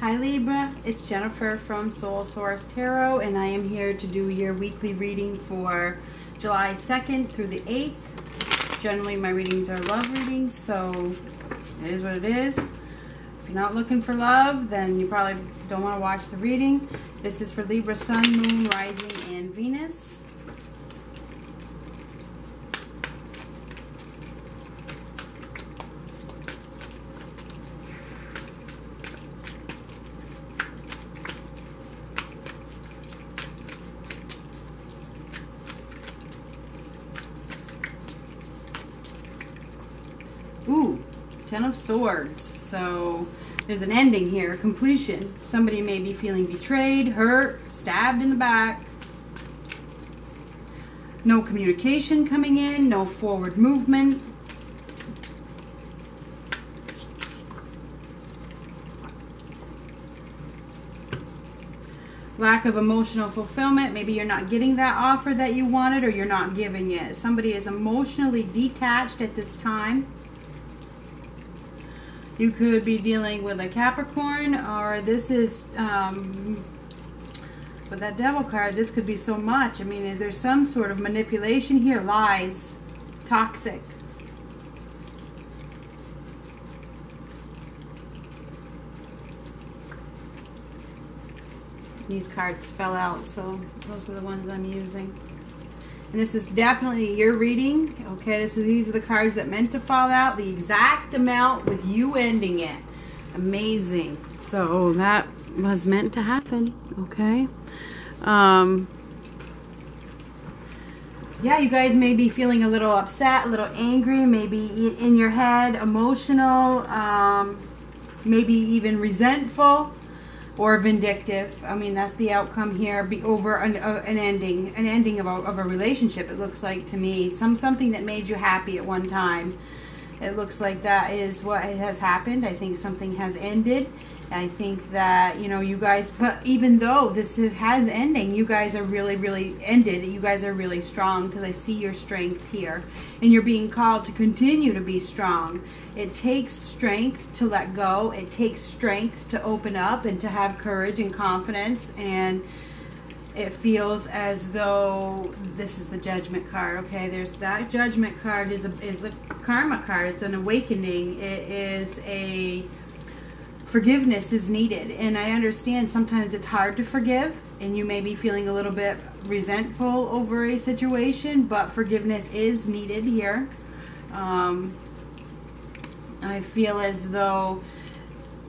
Hi Libra, it's Jennifer from Soul Source Tarot, and I am here to do your weekly reading for July 2nd through the 8th. Generally, my readings are love readings, so it is what it is. If you're not looking for love, then you probably don't want to watch the reading. This is for Libra, Sun, Moon, Rising, and Venus. Ten of Swords. So there's an ending here, completion. Somebody may be feeling betrayed, hurt, stabbed in the back. No communication coming in, no forward movement. lack of emotional fulfillment. Maybe you're not getting that offer that you wanted or you're not giving it. Somebody is emotionally detached at this time. You could be dealing with a Capricorn, or this is um, with that Devil card. This could be so much. I mean, there's some sort of manipulation here, lies, toxic. These cards fell out, so those are the ones I'm using. And this is definitely your reading. Okay, this is these are the cards that meant to fall out. The exact amount with you ending it. Amazing. So that was meant to happen. Okay. Um, yeah, you guys may be feeling a little upset, a little angry, maybe in your head, emotional, um, maybe even resentful or vindictive. I mean, that's the outcome here. Be over an, uh, an ending, an ending of a, of a relationship. It looks like to me some something that made you happy at one time. It looks like that is what has happened. I think something has ended, I think that, you know, you guys, but even though this is, has ending, you guys are really, really ended. You guys are really strong because I see your strength here. And you're being called to continue to be strong. It takes strength to let go, it takes strength to open up and to have courage and confidence. And it feels as though this is the judgment card okay there's that judgment card is a is a karma card it's an awakening it is a forgiveness is needed. And I understand sometimes it's hard to forgive, and you may be feeling a little bit resentful over a situation, but forgiveness is needed here. Um, I feel as though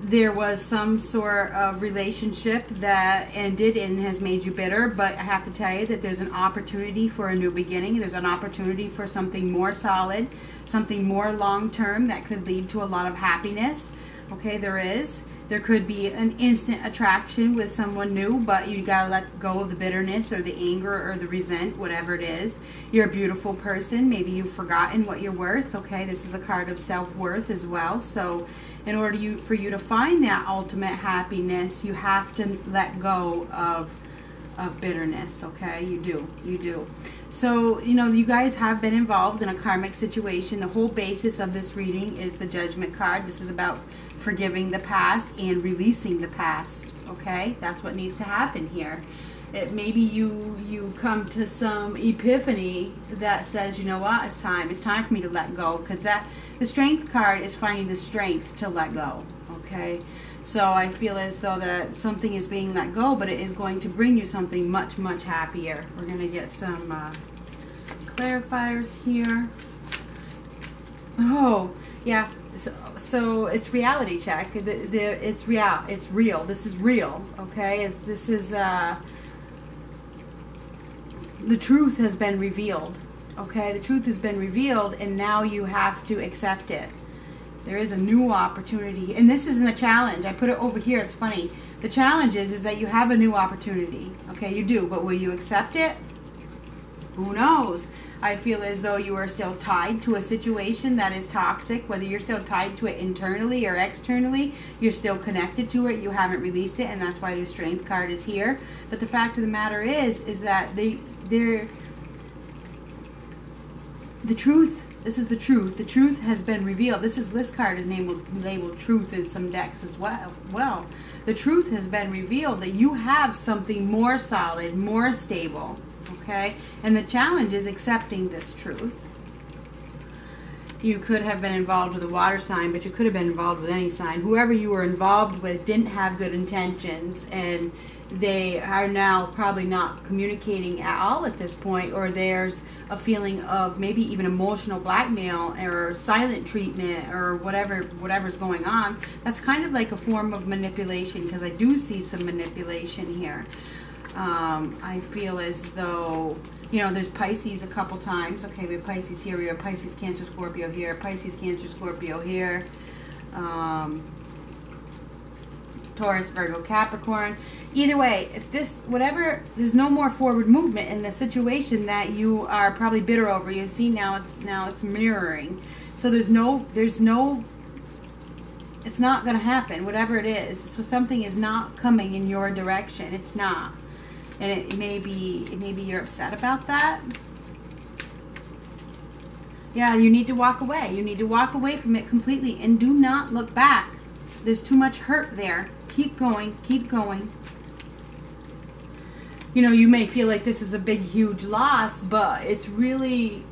there was some sort of relationship that ended and has made you bitter, but I have to tell you that there's an opportunity for a new beginning. There's an opportunity for something more solid, something more long term that could lead to a lot of happiness. Okay, there is. There could be an instant attraction with someone new, but you gotta let go of the bitterness or the anger or the resent, whatever it is. You're a beautiful person. Maybe you've forgotten what you're worth. Okay, this is a card of self worth as well. So, in order you, for you to find that ultimate happiness, you have to let go of of bitterness. Okay, you do, you do. So, you know, you guys have been involved in a karmic situation. The whole basis of this reading is the judgment card. This is about forgiving the past and releasing the past. Okay, that's what needs to happen here. It, maybe you you come to some epiphany that says, you know what, it's time. It's time for me to let go because that the strength card is finding the strength to let go. Okay, so I feel as though that something is being let go, but it is going to bring you something much much happier. We're gonna get some uh, clarifiers here. Oh, yeah so, so it's reality check. The, the, it's real. It's real. This is real. Okay. It's, this is uh, the truth has been revealed. Okay. The truth has been revealed, and now you have to accept it. There is a new opportunity, and this isn't a challenge. I put it over here. It's funny. The challenge is is that you have a new opportunity. Okay, you do, but will you accept it? Who knows? I feel as though you are still tied to a situation that is toxic, whether you're still tied to it internally or externally, you're still connected to it, you haven't released it, and that's why the strength card is here. But the fact of the matter is, is that they they're the truth this is the truth. The truth has been revealed. This is this card is named labeled truth in some decks as well. Well, the truth has been revealed that you have something more solid, more stable. Okay? And the challenge is accepting this truth. You could have been involved with a water sign, but you could have been involved with any sign. Whoever you were involved with didn't have good intentions and they are now probably not communicating at all at this point, or there's a feeling of maybe even emotional blackmail or silent treatment or whatever whatever's going on. That's kind of like a form of manipulation because I do see some manipulation here. Um, I feel as though you know there's Pisces a couple times. Okay, we have Pisces here, we have Pisces, Cancer, Scorpio here, Pisces, Cancer, Scorpio here. Um, Taurus, Virgo, Capricorn. Either way, if this, whatever, there's no more forward movement in the situation that you are probably bitter over. You see now it's now it's mirroring. So there's no, there's no, it's not going to happen. Whatever it is, so something is not coming in your direction. It's not, and it may be, maybe you're upset about that. Yeah, you need to walk away. You need to walk away from it completely and do not look back. There's too much hurt there keep going, keep going. You know, you may feel like this is a big, huge loss, but it's really.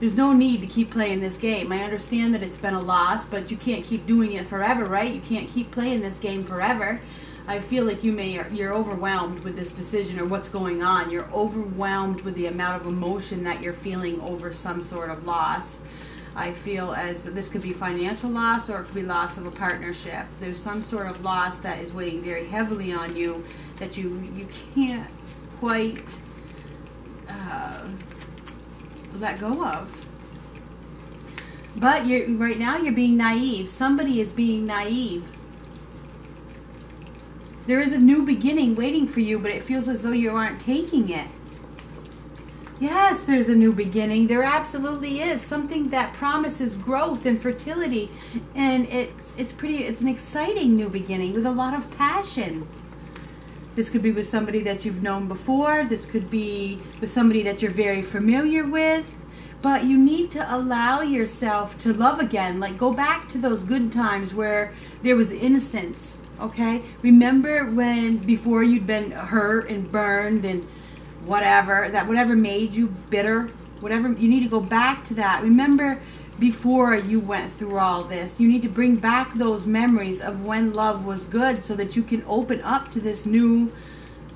There's no need to keep playing this game. I understand that it's been a loss, but you can't keep doing it forever, right? You can't keep playing this game forever. I feel like you may you're overwhelmed with this decision or what's going on. You're overwhelmed with the amount of emotion that you're feeling over some sort of loss. I feel as this could be financial loss or it could be loss of a partnership. There's some sort of loss that is weighing very heavily on you that you you can't quite uh, let go of. But you're right now you're being naive. Somebody is being naive. There is a new beginning waiting for you, but it feels as though you aren't taking it. Yes, there's a new beginning. There absolutely is something that promises growth and fertility, and it's it's pretty. It's an exciting new beginning with a lot of passion. This could be with somebody that you've known before. This could be with somebody that you're very familiar with. But you need to allow yourself to love again. Like go back to those good times where there was innocence. Okay? Remember when before you'd been hurt and burned and whatever that whatever made you bitter? Whatever you need to go back to that. Remember before you went through all this you need to bring back those memories of when love was good so that you can open up to this new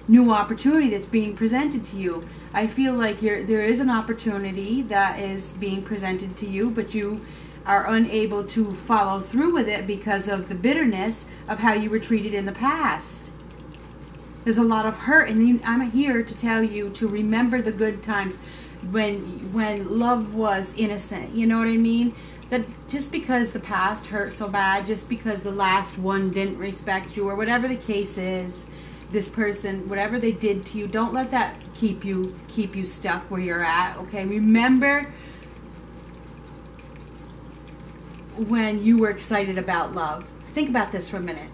new opportunity that's being presented to you. I feel like you're there is an opportunity that is being presented to you but you are unable to follow through with it because of the bitterness of how you were treated in the past there's a lot of hurt, and I'm here to tell you to remember the good times when when love was innocent. You know what I mean? That just because the past hurt so bad, just because the last one didn't respect you, or whatever the case is, this person, whatever they did to you, don't let that keep you keep you stuck where you're at. Okay, remember when you were excited about love. Think about this for a minute.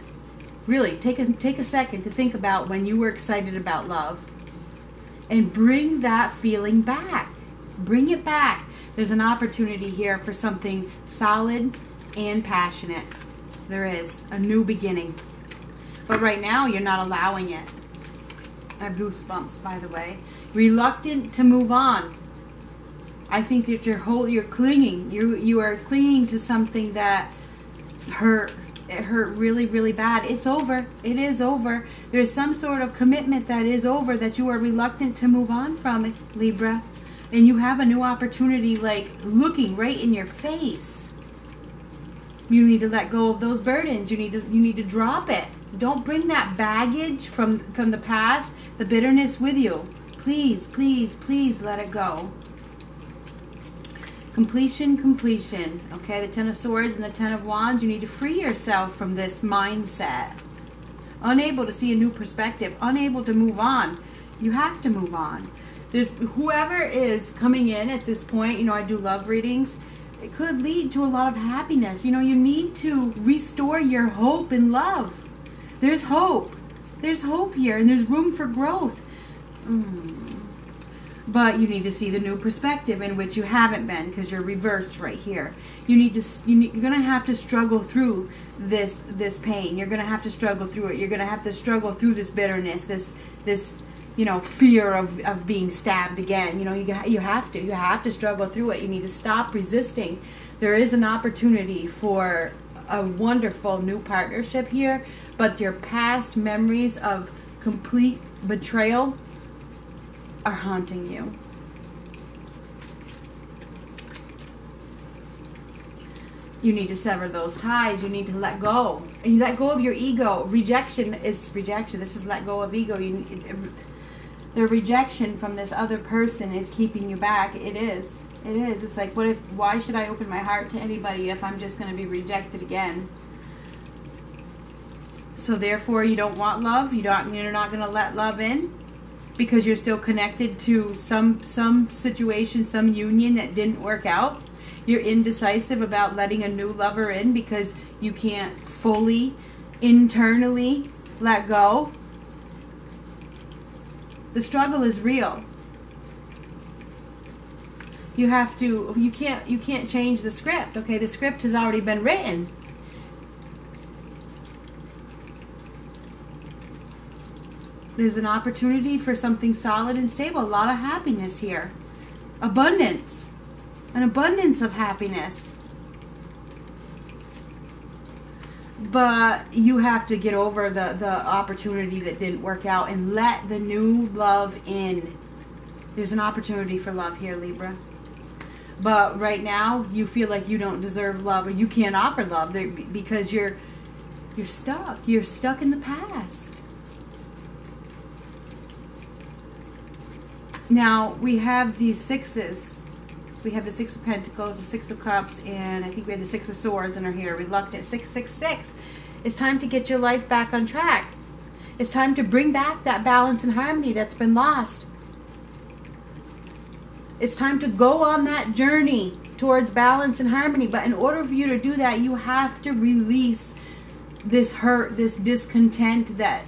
Really, take a take a second to think about when you were excited about love and bring that feeling back. Bring it back. There's an opportunity here for something solid and passionate. There is a new beginning. But right now, you're not allowing it. I have goosebumps, by the way. Reluctant to move on. I think that you're whole, you're clinging. You you are clinging to something that hurt it hurt really, really bad. It's over. It is over. There's some sort of commitment that is over that you are reluctant to move on from, Libra. And you have a new opportunity, like looking right in your face. You need to let go of those burdens. You need to you need to drop it. Don't bring that baggage from from the past, the bitterness with you. Please, please, please let it go. Completion, completion. Okay, the Ten of Swords and the Ten of Wands. You need to free yourself from this mindset. Unable to see a new perspective, unable to move on. You have to move on. There's whoever is coming in at this point, you know, I do love readings. It could lead to a lot of happiness. You know, you need to restore your hope and love. There's hope. There's hope here, and there's room for growth. Mm. But you need to see the new perspective in which you haven't been because you're reversed right here. You need to you need, you're going to have to struggle through this this pain. You're going to have to struggle through it. You're going to have to struggle through this bitterness this this you know fear of, of being stabbed again. You know you, you have to you have to struggle through it. You need to stop resisting. There is an opportunity for a wonderful new partnership here but your past memories of complete betrayal are haunting you. You need to sever those ties. You need to let go. You let go of your ego. Rejection is rejection. This is let go of ego. You, the rejection from this other person is keeping you back. It is. It is. It's like, what if? Why should I open my heart to anybody if I'm just going to be rejected again? So therefore, you don't want love. You don't. You're not going to let love in because you're still connected to some some situation, some union that didn't work out. You're indecisive about letting a new lover in because you can't fully internally let go. The struggle is real. You have to you can't you can't change the script, okay? The script has already been written. There's an opportunity for something solid and stable. A lot of happiness here. Abundance. An abundance of happiness. But you have to get over the, the opportunity that didn't work out and let the new love in. There's an opportunity for love here, Libra. But right now, you feel like you don't deserve love or you can't offer love because you're you're stuck. You're stuck in the past. Now we have these sixes. We have the Six of Pentacles, the Six of Cups, and I think we have the Six of Swords in our here. Reluctant. 666. It's time to get your life back on track. It's time to bring back that balance and harmony that's been lost. It's time to go on that journey towards balance and harmony. But in order for you to do that, you have to release this hurt, this discontent that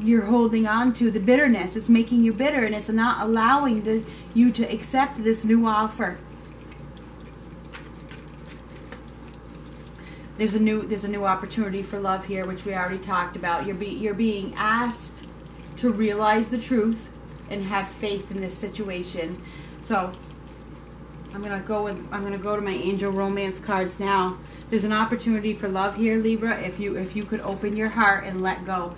you're holding on to the bitterness it's making you bitter and it's not allowing the, you to accept this new offer. There's a new there's a new opportunity for love here which we already talked about. You're be, you're being asked to realize the truth and have faith in this situation. So I'm gonna go with I'm gonna go to my angel romance cards now. There's an opportunity for love here Libra if you if you could open your heart and let go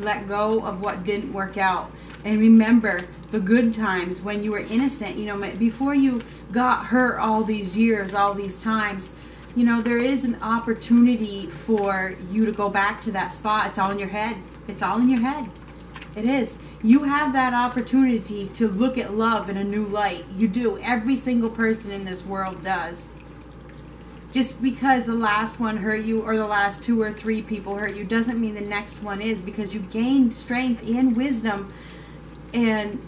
let go of what didn't work out. And remember the good times when you were innocent, you know, before you got hurt all these years, all these times. You know, there is an opportunity for you to go back to that spot. It's all in your head. It's all in your head. It is. You have that opportunity to look at love in a new light. You do. Every single person in this world does just because the last one hurt you or the last two or three people hurt you doesn't mean the next one is because you gain strength and wisdom and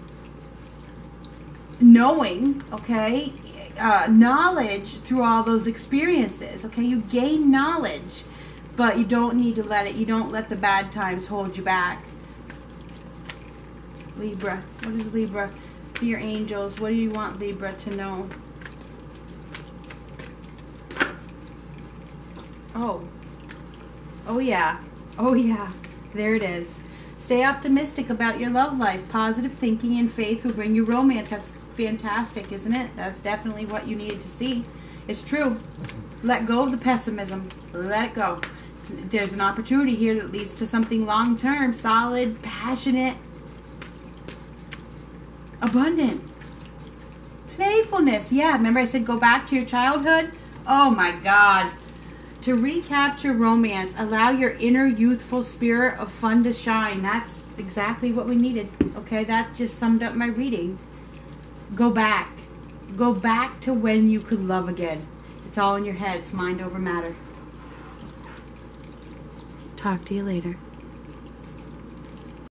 knowing, okay, uh, knowledge through all those experiences, okay? You gain knowledge, but you don't need to let it, you don't let the bad times hold you back. Libra, what is Libra? Dear angels, what do you want Libra to know? Oh. Oh, yeah. Oh, yeah. There it is. Stay optimistic about your love life. Positive thinking and faith will bring you romance. That's fantastic, isn't it? That's definitely what you needed to see. It's true. Let go of the pessimism. Let it go. There's an opportunity here that leads to something long term, solid, passionate, abundant. Playfulness. Yeah, remember I said go back to your childhood? Oh my God. To recapture romance, allow your inner youthful spirit of fun to shine. That's exactly what we needed. Okay, that just summed up my reading. Go back. Go back to when you could love again. It's all in your head. It's mind over matter. Talk to you later.